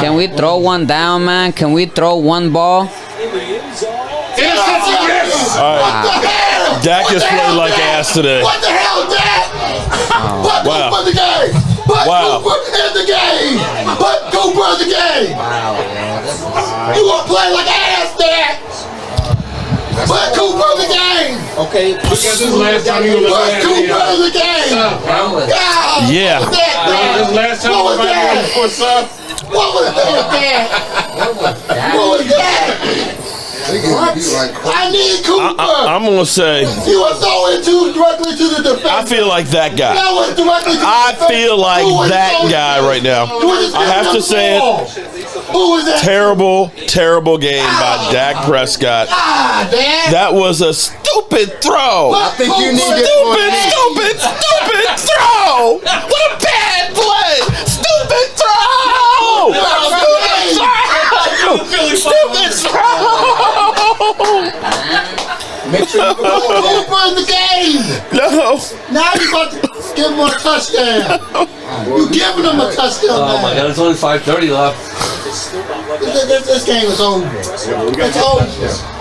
Can we throw one down, man? Can we throw one ball? Interception, yes. All right. Dak has played like ass today. What the hell, Dak? Put Wow. Cooper in the game. Put Wow. Cooper in the game. Put Cooper in the game. You want to play like ass, Dak? Put Cooper in the game. Okay. This is the last time you Put was last Cooper in the game. God, Yeah. What was that, This Dak? last What was was that? last for sub. What was that? What was that? I need Cooper. I, am gonna say you were throwing too directly to the defense. I feel like that guy. That was directly to the I defense. feel like Who that guy to? right now. I have to say it. it. Who was that? Terrible, terrible game by Dak Prescott. Ah, damn. That was a stupid throw. I think you need it more Stupid, than stupid, stupid Stupid throw. Stupid. Make sure you go Cooper in the game. No. Now you about to give him a touchdown. You giving him a touchdown. Oh my god, it's only 5.30 left. This, this, this game is over. It's over.